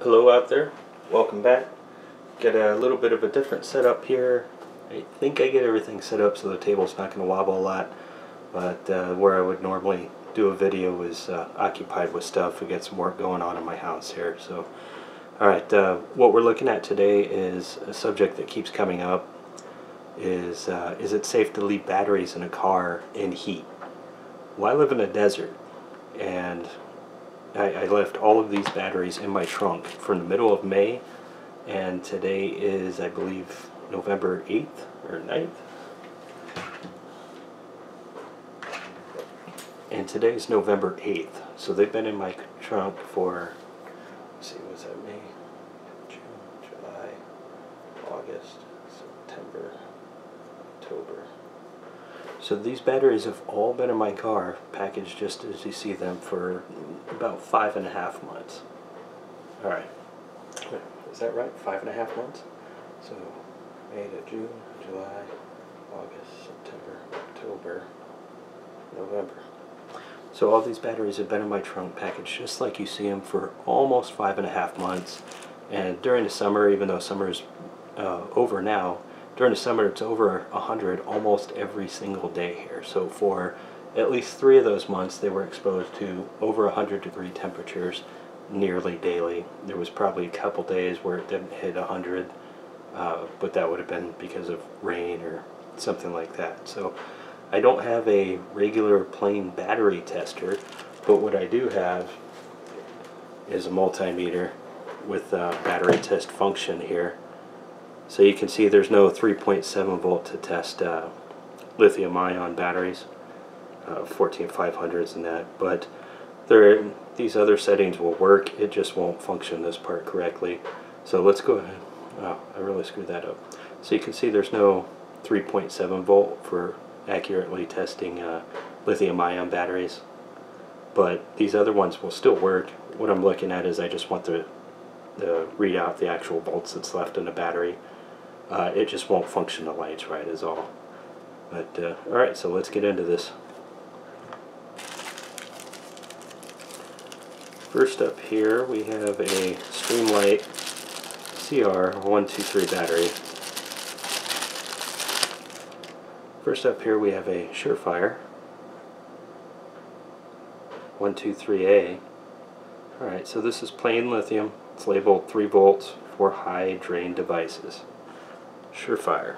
Hello out there, welcome back. Got a little bit of a different setup here. I think I get everything set up so the table's not going to wobble a lot, but uh, where I would normally do a video is uh, occupied with stuff. We got some work going on in my house here. So, alright, uh, what we're looking at today is a subject that keeps coming up. Is, uh, is it safe to leave batteries in a car in heat? I live in a desert, and I, I left all of these batteries in my trunk from the middle of May, and today is, I believe, November 8th or 9th. And today is November 8th, so they've been in my trunk for, let's see, was that May, June, July, August, September, October. So these batteries have all been in my car, packaged just as you see them, for about five and a half months. All right, is that right? Five and a half months? So May to June, July, August, September, October, November. So all these batteries have been in my trunk packaged just like you see them for almost five and a half months. And during the summer, even though summer is uh, over now, during the summer it's over 100 almost every single day here. So for at least three of those months they were exposed to over 100 degree temperatures nearly daily. There was probably a couple days where it didn't hit 100, uh, but that would have been because of rain or something like that. So I don't have a regular plain battery tester, but what I do have is a multimeter with a battery test function here so you can see there's no 3.7 volt to test uh, lithium ion batteries, uh, 14500s and that, but there, these other settings will work, it just won't function this part correctly. So let's go ahead, oh, I really screwed that up. So you can see there's no 3.7 volt for accurately testing uh, lithium ion batteries, but these other ones will still work. What I'm looking at is I just want to, to read out the actual volts that's left in the battery. Uh, it just won't function the lights right is all. But uh, alright, so let's get into this. First up here we have a Streamlight CR123 battery. First up here we have a Surefire 123A. Alright, so this is plain lithium. It's labeled 3 volts for high drain devices. Surefire.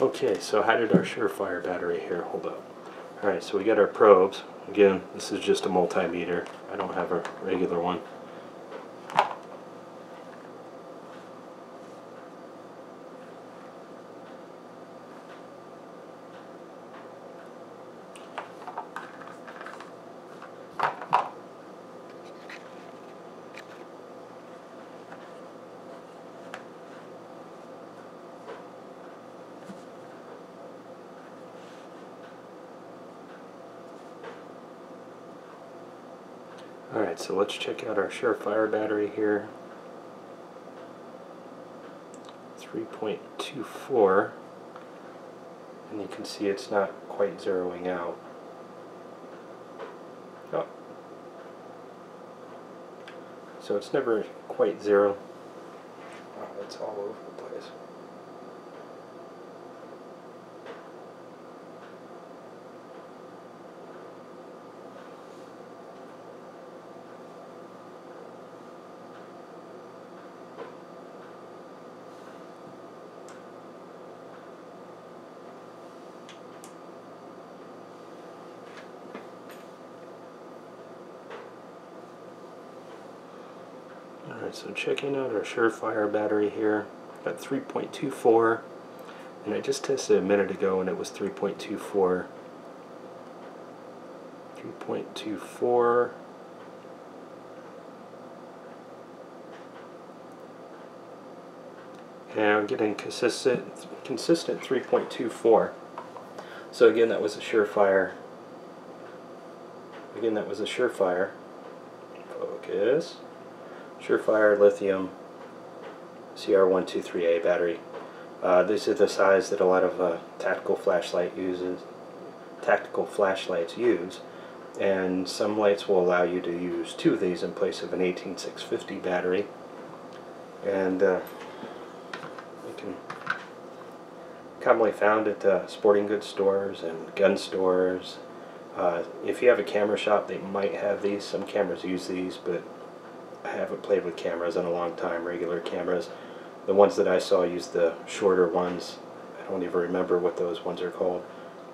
Okay, so how did our Surefire battery here hold up? Alright, so we got our probes. Again, this is just a multimeter. I don't have a regular one. So let's check out our Surefire battery here. 3.24 and you can see it's not quite zeroing out. Oh. So it's never quite zero. Wow, it's all over the place. So checking out our Surefire battery here. Got 3.24 and I just tested a minute ago and it was 3.24. 3.24 and I'm getting consistent consistent 3.24 So again, that was a Surefire. Again, that was a Surefire. Focus. Surefire lithium CR123A battery. Uh, are the size that a lot of uh, tactical flashlight uses. Tactical flashlights use, and some lights will allow you to use two of these in place of an 18650 battery. And uh, you can commonly found at uh, sporting goods stores and gun stores. Uh, if you have a camera shop, they might have these. Some cameras use these, but I haven't played with cameras in a long time, regular cameras. The ones that I saw use the shorter ones. I don't even remember what those ones are called.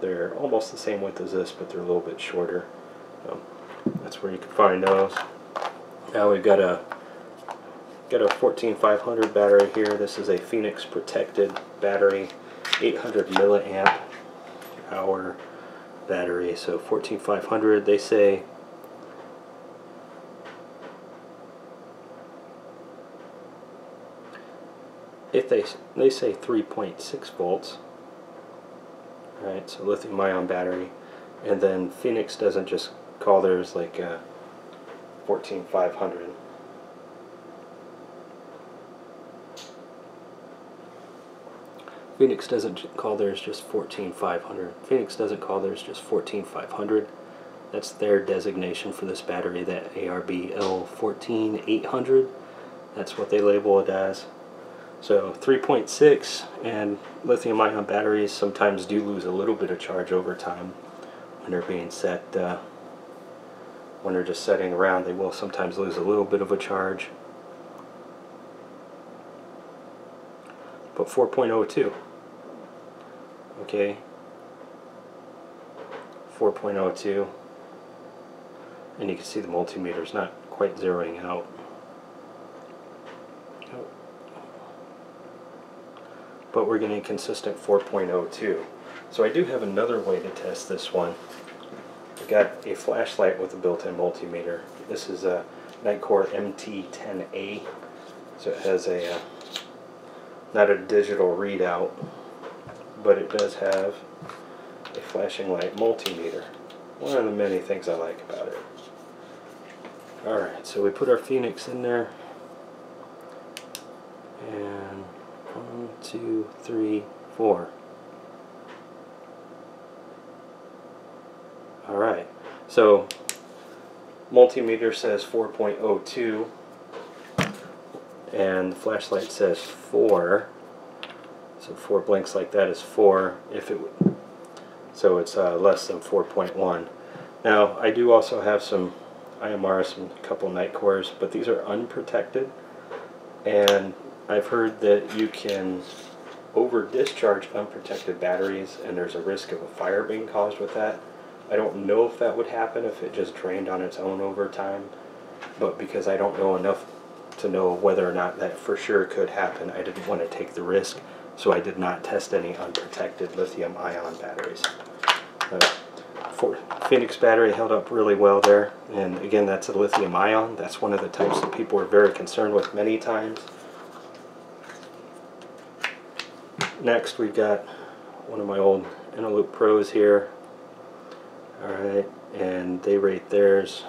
They're almost the same width as this, but they're a little bit shorter. Um, that's where you can find those. Now we've got a got a 14500 battery here. This is a Fenix protected battery, 800 milliamp hour battery. So 14500. They say if they they say 3.6 volts right so lithium ion battery and then Fenix doesn't just call theirs like uh, 14500 Fenix doesn't call theirs just 14500 Fenix doesn't call theirs just 14500 that's their designation for this battery that ARB L14800 that's what they label it as so 3.6 and lithium ion batteries sometimes do lose a little bit of charge over time when they're being set. Uh, when they're just setting around they will sometimes lose a little bit of a charge. But 4.02 okay 4.02 and you can see the multimeter is not quite zeroing out but we're getting consistent 4.02. So I do have another way to test this one. I've got a flashlight with a built-in multimeter. This is a Nitecore MT10A. So it has a, uh, not a digital readout, but it does have a flashing light multimeter. One of the many things I like about it. Alright, so we put our Fenix in there. And one, two, three, four. Alright, so multimeter says 4.02 and the flashlight says 4 so 4 blinks like that is 4 if it would. so it's uh, less than 4.1 now I do also have some IMRs and a couple Nitecores but these are unprotected and I've heard that you can over discharge unprotected batteries and there's a risk of a fire being caused with that. I don't know if that would happen if it just drained on its own over time, but because I don't know enough to know whether or not that for sure could happen, I didn't want to take the risk, so I did not test any unprotected lithium ion batteries. Uh, Fenix battery held up really well there, and again that's a lithium ion. That's one of the types that people are very concerned with many times. Next we've got one of my old Eneloop Pros here. Alright, and they rate theirs.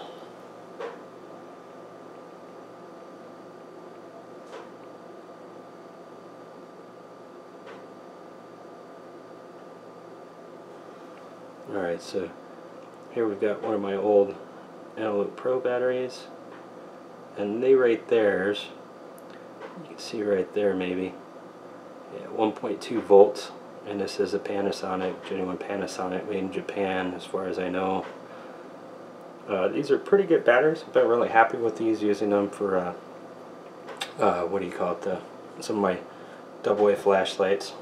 Alright, so here we've got one of my old Eneloop Pro batteries. And they rate theirs. You can see right there maybe 1.2 volts and this is a Panasonic, genuine Panasonic made in Japan as far as I know. Uh, these are pretty good batteries. I've been really happy with these, using them for, uh, uh, what do you call it, the, some of my AA flashlights.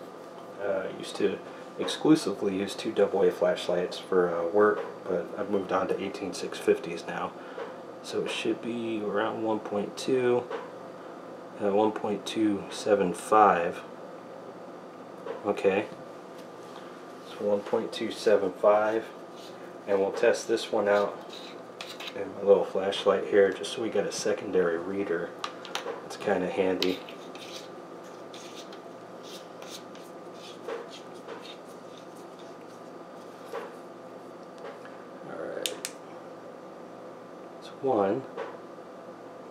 Uh, used to exclusively use two AA flashlights for uh, work, but I've moved on to 18650s now. So it should be around 1.2, uh, 1.275 Okay. It's 1.275. And we'll test this one out and my little flashlight here just so we got a secondary reader. It's kind of handy. Alright. It's one,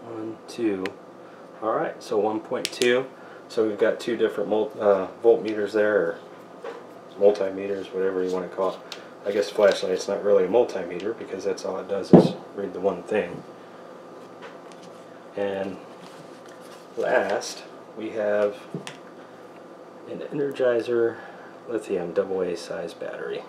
one, two. Alright, so 1.2. So we've got two different uh, voltmeters there, or multimeters, whatever you want to call it. I guess flashlight's not really a multimeter because that's all it does is read the one thing. And last, we have an Energizer lithium AA size battery.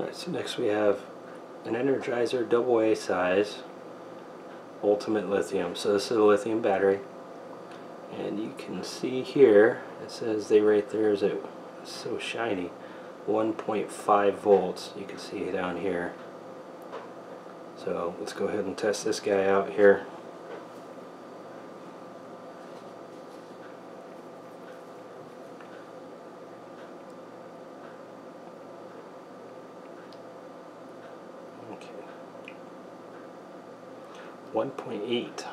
Alright, so next we have an Energizer AA size Ultimate Lithium. So this is a lithium battery. And you can see here, it says they right there is at, so shiny, 1.5 volts. You can see it down here. So let's go ahead and test this guy out here. Okay. 1.8.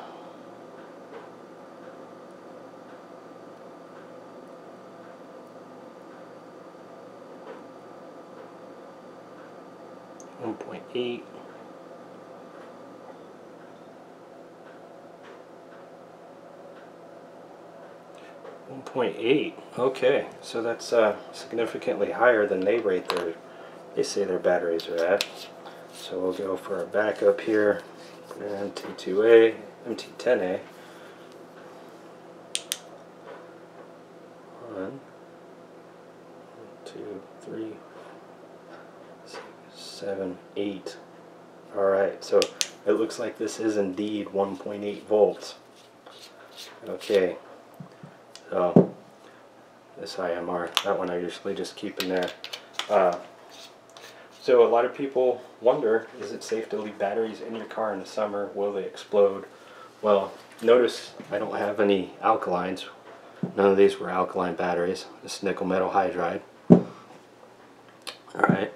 One point eight. One point eight. Okay, so that's uh, significantly higher than they rate their. They say their batteries are at. So we'll go for a backup here. MT2A, MT10A. One, two, three, six, seven, eight. Alright, so it looks like this is indeed 1.8 volts. Okay, so this IMR, that one I usually just keep in there. Uh, so a lot of people wonder, is it safe to leave batteries in your car in the summer? Will they explode? Well, notice I don't have any alkalines. None of these were alkaline batteries. This nickel metal hydride. Alright,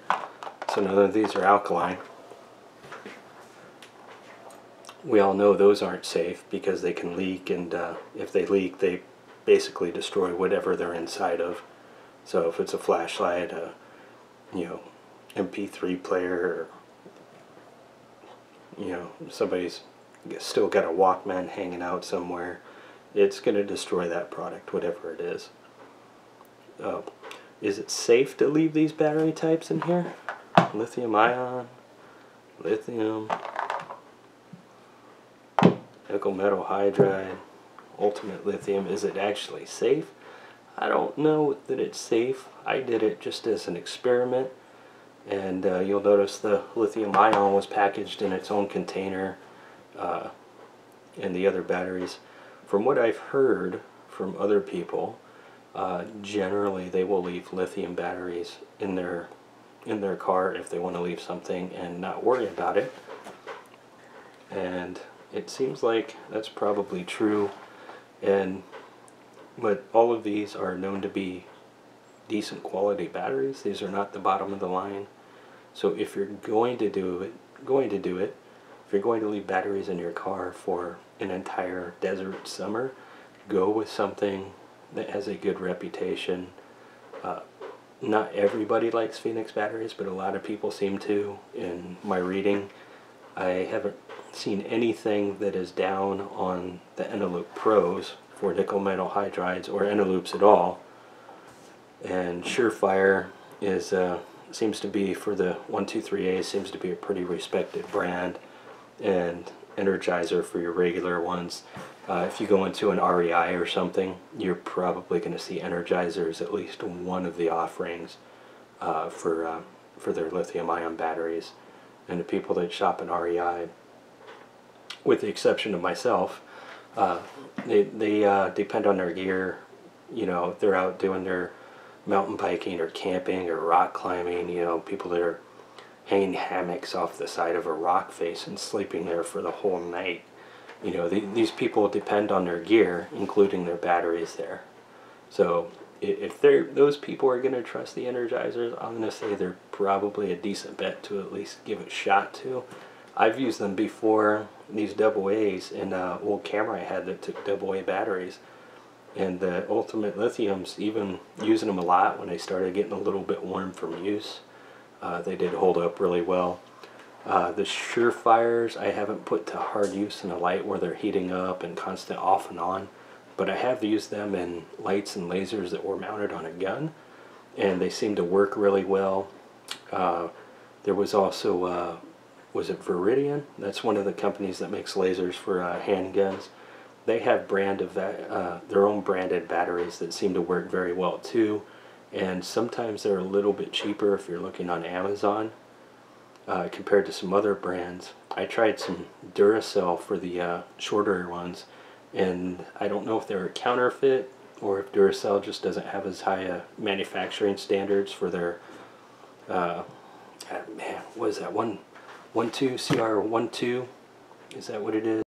so none of these are alkaline. We all know those aren't safe because they can leak and uh, if they leak they basically destroy whatever they're inside of. So if it's a flashlight, uh, you know, MP3 player or you know somebody's still got a Walkman hanging out somewhere it's going to destroy that product whatever it is. Uh, is it safe to leave these battery types in here? Lithium ion lithium nickel metal hydride ultimate lithium is it actually safe? I don't know that it's safe. I did it just as an experiment and uh, you'll notice the lithium ion was packaged in its own container uh, and the other batteries from what I've heard from other people uh, generally they will leave lithium batteries in their in their car if they want to leave something and not worry about it and it seems like that's probably true and but all of these are known to be decent quality batteries. These are not the bottom of the line. So if you're going to do it, going to do it, if you're going to leave batteries in your car for an entire desert summer, go with something that has a good reputation. Uh, not everybody likes Fenix batteries, but a lot of people seem to. In my reading, I haven't seen anything that is down on the Eneloop Pros for nickel metal hydrides or Eneloops at all and Surefire is uh, seems to be for the 123A seems to be a pretty respected brand and Energizer for your regular ones. Uh, if you go into an REI or something, you're probably going to see Energizers at least one of the offerings uh, for uh, for their lithium-ion batteries. And the people that shop in REI, with the exception of myself, uh, they they uh, depend on their gear. You know, they're out doing their mountain biking or camping or rock climbing, you know, people that are hanging hammocks off the side of a rock face and sleeping there for the whole night. You know, the, these people depend on their gear, including their batteries there. So if they're those people are going to trust the Energizers, I'm going to say they're probably a decent bet to at least give it a shot to. I've used them before these double A's in an uh, old camera I had that took double A batteries. And the Ultimate Lithiums, even using them a lot when they started getting a little bit warm from use, uh, they did hold up really well. Uh, the Surefires I haven't put to hard use in a light where they're heating up and constant off and on, but I have used them in lights and lasers that were mounted on a gun, and they seem to work really well. Uh, there was also, uh, was it Viridian? That's one of the companies that makes lasers for uh, handguns. They have brand of uh, their own branded batteries that seem to work very well too, and sometimes they're a little bit cheaper if you're looking on Amazon uh, compared to some other brands. I tried some Duracell for the uh, shorter ones, and I don't know if they're counterfeit or if Duracell just doesn't have as high a manufacturing standards for their. Uh, uh, man, what is that one, one two CR one two? Is that what it is?